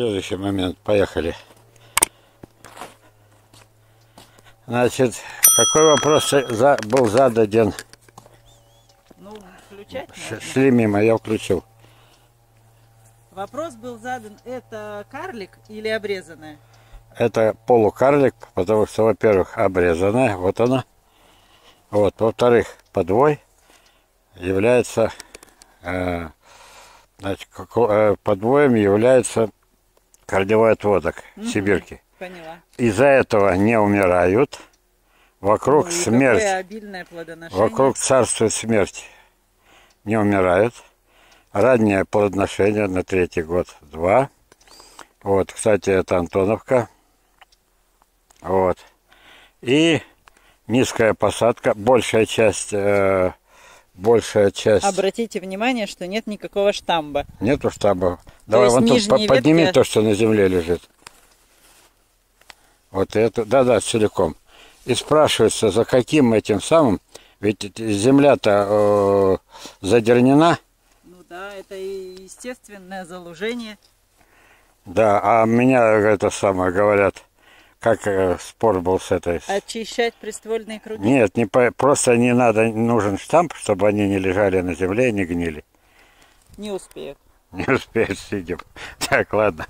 Следующий момент. Поехали. Значит, какой вопрос за, был задан? Ну, включать Ш-. Шли мимо, я включил. Вопрос был задан, это карлик или обрезанная? Это полукарлик, потому что, во-первых, обрезанная, вот она. Вот, во-вторых, подвой является, э, значит, э, подвоем является корневой отводок сибирки. Поняла. Из-за этого не умирают. Вокруг Ой, смерть. Вокруг царствует смерть. Не умирают. Раннее плодоношение на третий год. Два. Вот, кстати, это Антоновка. Вот. И низкая посадка. Большая часть... э, большая часть... Обратите внимание, что нет никакого штамба. Нету штаба. Давай есть вон тут подними ветки- то, что на земле лежит. Вот это, да-да, целиком. И спрашивается, за каким этим самым, ведь земля-то э, задернена, Ну да, это и естественное залужение. да, а меня это самое говорят, как э, спор был с этой. Очищать приствольные круги. Нет, не по- просто не надо, нужен штамп, чтобы они не лежали на земле и не гнили. Не успеют. Не успеет, сидим. Так, ладно.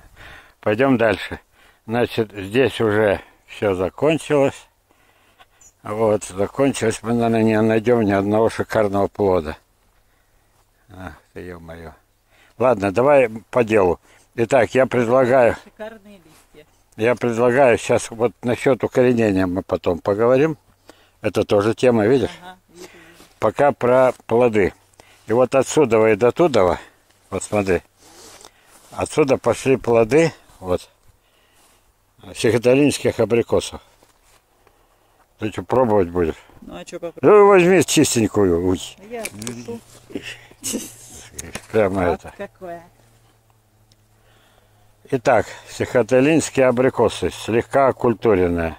Пойдем дальше. Значит, здесь уже все закончилось. Вот, закончилось. Мы, наверное, не найдем ни одного шикарного плода. Ах ты, ё-моё. Ладно, давай по делу. Итак, я предлагаю, Шикарные листья. Я предлагаю сейчас вот насчет укоренения мы потом поговорим. Это тоже тема, видишь? Ага, вижу. Пока про плоды. И вот отсюда и до туда, вот смотри, отсюда пошли плоды, вот, сихоталинских абрикосов. Ты что, пробовать будешь? Ну а что попробовать? Ну, возьми чистенькую. Уй, Я прямо Вот это. какое. Итак, сихоталинские абрикосы, слегка окультуренные.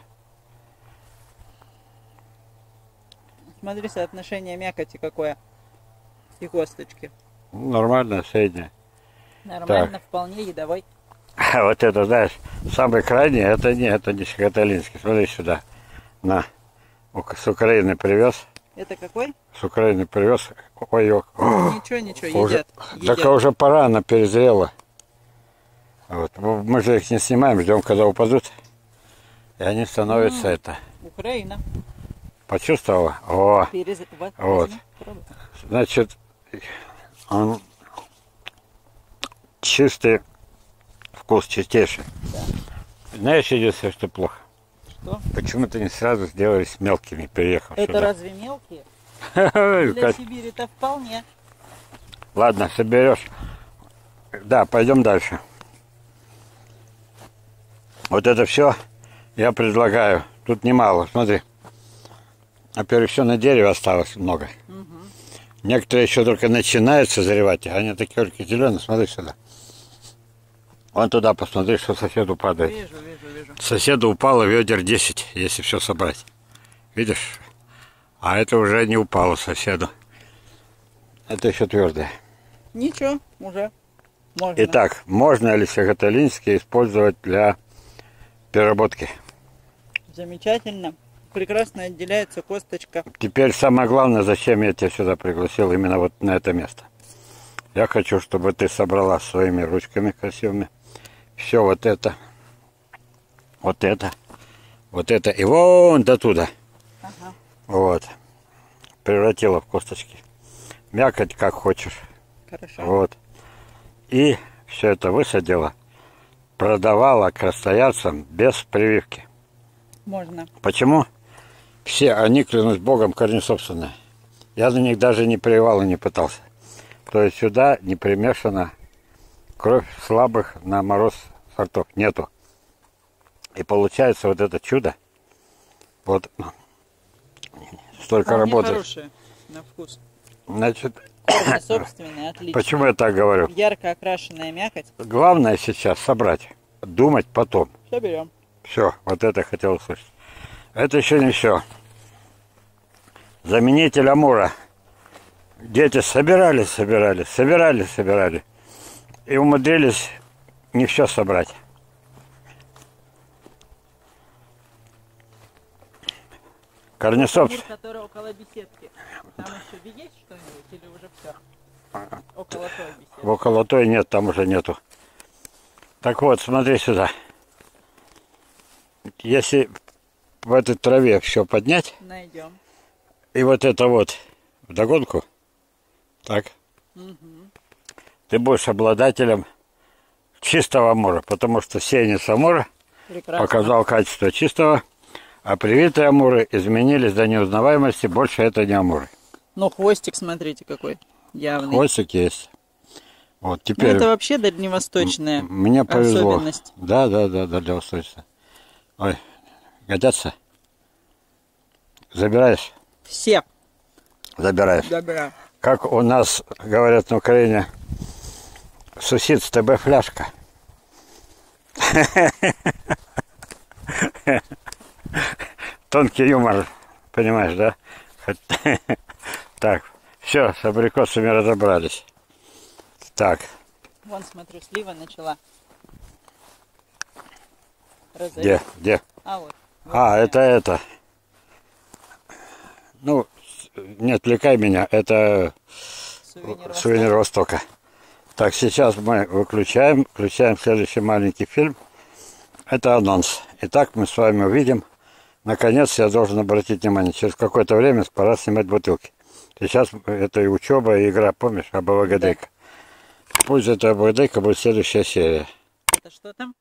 Смотри, соотношение мякоти какое. И косточки. Нормально, среднее. Нормально, вполне едовой. А вот это, знаешь, самый крайний, это не, это не сихоталинский. Смотри сюда. На. С Украины привез. Это какой? С Украины привез. Ой, ой. Ничего, ничего, Уже, едят. так едят. а уже пора, она перезрела. Вот. ну, Мы же их не снимаем, ждем, когда упадут. И они становятся это. Украина. Почувствовала? О, Перез... Вот. Значит, он чистый вкус, чистейший. Знаешь, единственное, что плохо? Что? Почему ты не сразу сделались мелкими, переехав Это сюда? разве мелкие? Для Как- Сибири-то вполне. Ладно, соберешь. Да, пойдем дальше. Вот это все я предлагаю. Тут немало, смотри. Во-первых, все на дереве осталось много. Некоторые еще только начинают созревать, а они такие только зеленые. Смотри сюда. Вон туда посмотри, что соседу падает. Вижу, вижу, вижу. Соседу упало ведер 10, если все собрать. Видишь? А это уже не упало соседу. Это еще твердое. Ничего, уже. Можно. Итак, можно ли сихоталинский использовать для переработки? Замечательно. Прекрасно отделяется косточка. Теперь самое главное, зачем я тебя сюда пригласил именно вот на это место. Я хочу, чтобы ты собрала своими ручками красивыми все вот это, вот это, вот это и вон до туда. Ага. Вот. Превратила в косточки. Мякоть как хочешь. Хорошо. Вот. И все это высадила, продавала красноярцам без прививки. Можно. Почему? Все они, клянусь Богом, корни собственные. Я на них даже не прививал и не пытался. То есть сюда не примешана кровь слабых на мороз сортов. Нету. И получается вот это чудо. Вот столько Вполне работы. хорошие на вкус. Значит, отлично. почему я так говорю? Ярко окрашенная мякоть. Главное сейчас собрать, думать потом. Все берем. Все, вот это хотел услышать. Это еще не все. Заменитель Амура. Дети собирали, собирали, собирали, собирали. И умудрились не все собрать. Корнесовцы. Амур, который около беседки. Там еще есть что-нибудь или уже все? Около той беседки. Около той нет, там уже нету. Так вот, смотри сюда. Если в этой траве все поднять, Найдем. и вот это вот вдогонку, так, ты будешь обладателем чистого амура, потому что сеянец амура Прекрасно. показал качество чистого, а привитые амуры изменились до неузнаваемости, больше это не амуры. Ну, хвостик, смотрите, какой явный. Хвостик есть. Вот Ну, теперь это вообще дальневосточная мне повезло. особенность. Да, да, да, да, для устройства. Ой, годятся? Забираешь? Все. Забираешь. Добра. Как у нас говорят на Украине, сусід з тебе фляжка. Тонкий юмор, понимаешь, да? Так, все, с абрикосами разобрались. Так, Вон, смотрю, слива начала. Где, где? А, вот. Вот А, это это. Ну, не отвлекай меня, это Сувенир Сувенир Востока. Так, сейчас мы выключаем, включаем следующий маленький фильм. Это анонс. Итак, мы с вами увидим. Наконец, я должен обратить внимание, через какое-то время пора снимать бутылки. Сейчас это и учеба, и игра, помнишь, АБВГДейка. Пусть это АБВГДейка будет следующая серия. Это что там?